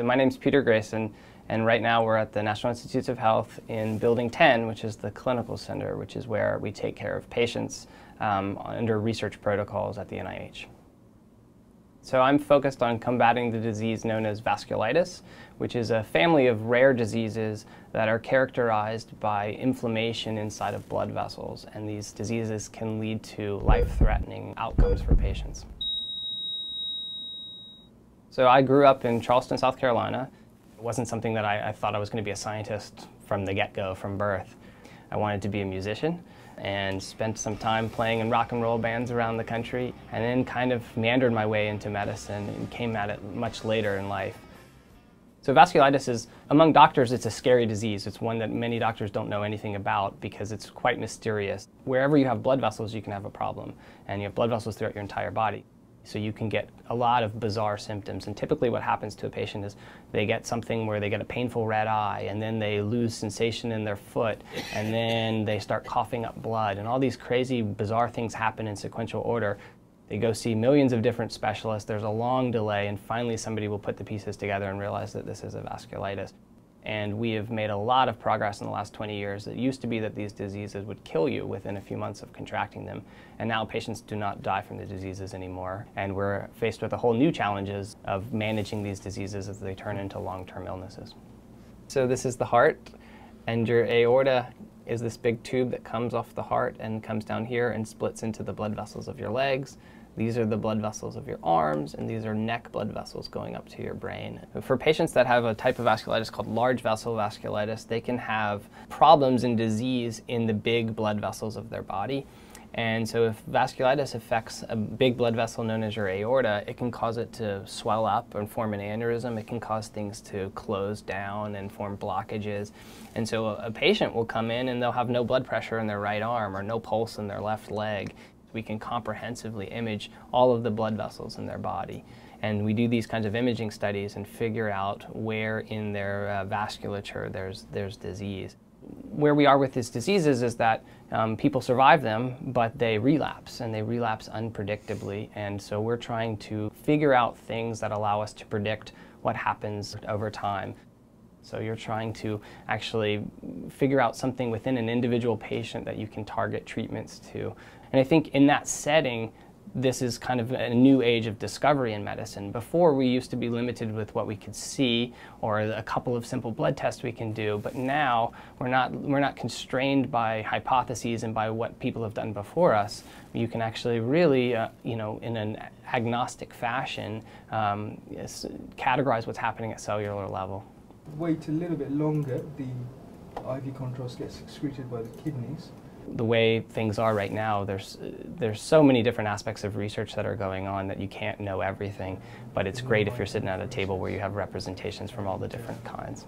So my name's Peter Grayson, and right now we're at the National Institutes of Health in Building 10, which is the clinical center, which is where we take care of patients um, under research protocols at the NIH. So I'm focused on combating the disease known as vasculitis, which is a family of rare diseases that are characterized by inflammation inside of blood vessels, and these diseases can lead to life-threatening outcomes for patients. So I grew up in Charleston, South Carolina. It wasn't something that I, I thought I was going to be a scientist from the get-go, from birth. I wanted to be a musician and spent some time playing in rock and roll bands around the country and then kind of meandered my way into medicine and came at it much later in life. So vasculitis is, among doctors, it's a scary disease. It's one that many doctors don't know anything about because it's quite mysterious. Wherever you have blood vessels, you can have a problem, and you have blood vessels throughout your entire body. So you can get a lot of bizarre symptoms. And typically what happens to a patient is they get something where they get a painful red eye and then they lose sensation in their foot and then they start coughing up blood and all these crazy bizarre things happen in sequential order. They go see millions of different specialists. There's a long delay and finally somebody will put the pieces together and realize that this is a vasculitis. And we have made a lot of progress in the last 20 years. It used to be that these diseases would kill you within a few months of contracting them. And now patients do not die from the diseases anymore. And we're faced with a whole new challenges of managing these diseases as they turn into long-term illnesses. So this is the heart, and your aorta is this big tube that comes off the heart and comes down here and splits into the blood vessels of your legs. These are the blood vessels of your arms, and these are neck blood vessels going up to your brain. For patients that have a type of vasculitis called large vessel vasculitis, they can have problems and disease in the big blood vessels of their body. And so if vasculitis affects a big blood vessel known as your aorta, it can cause it to swell up and form an aneurysm. It can cause things to close down and form blockages. And so a patient will come in and they'll have no blood pressure in their right arm or no pulse in their left leg we can comprehensively image all of the blood vessels in their body. And we do these kinds of imaging studies and figure out where in their uh, vasculature there's, there's disease. Where we are with these diseases is that um, people survive them, but they relapse, and they relapse unpredictably. And so we're trying to figure out things that allow us to predict what happens over time. So you're trying to actually figure out something within an individual patient that you can target treatments to. And I think in that setting, this is kind of a new age of discovery in medicine. Before, we used to be limited with what we could see or a couple of simple blood tests we can do, but now we're not, we're not constrained by hypotheses and by what people have done before us. You can actually really, uh, you know, in an agnostic fashion, um, categorize what's happening at cellular level. Wait a little bit longer, the IV contrast gets excreted by the kidneys the way things are right now, there's there's so many different aspects of research that are going on that you can't know everything. But it's great if you're sitting at a table where you have representations from all the different kinds.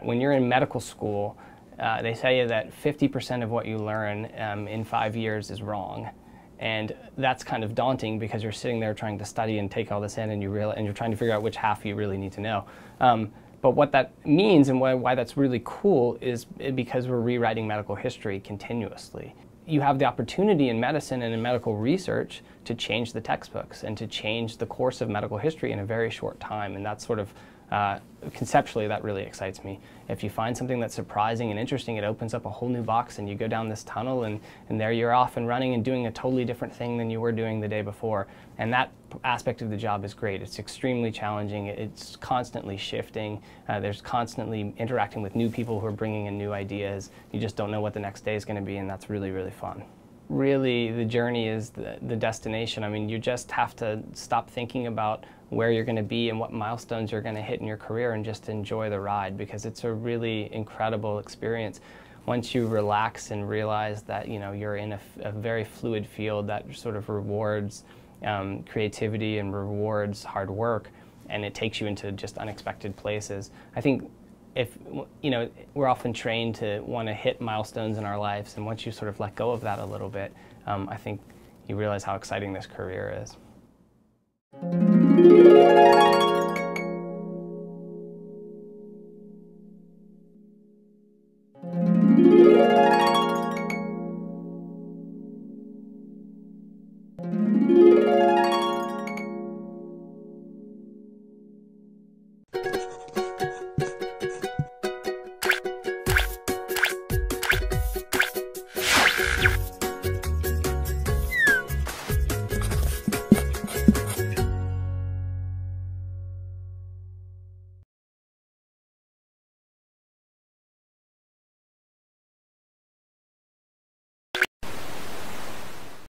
When you're in medical school, uh, they tell you that 50% of what you learn um, in five years is wrong. And that's kind of daunting because you're sitting there trying to study and take all this in and, you realize, and you're trying to figure out which half you really need to know. Um, but what that means and why, why that's really cool is because we're rewriting medical history continuously. You have the opportunity in medicine and in medical research to change the textbooks and to change the course of medical history in a very short time. And that's sort of uh, conceptually, that really excites me. If you find something that's surprising and interesting, it opens up a whole new box and you go down this tunnel and, and there you're off and running and doing a totally different thing than you were doing the day before. And that aspect of the job is great. It's extremely challenging. It's constantly shifting. Uh, there's constantly interacting with new people who are bringing in new ideas. You just don't know what the next day is going to be and that's really, really fun really the journey is the, the, destination. I mean, you just have to stop thinking about where you're going to be and what milestones you're going to hit in your career and just enjoy the ride because it's a really incredible experience. Once you relax and realize that you know you're in a, a very fluid field that sort of rewards um, creativity and rewards hard work, and it takes you into just unexpected places. I think if you know we're often trained to want to hit milestones in our lives and once you sort of let go of that a little bit um, i think you realize how exciting this career is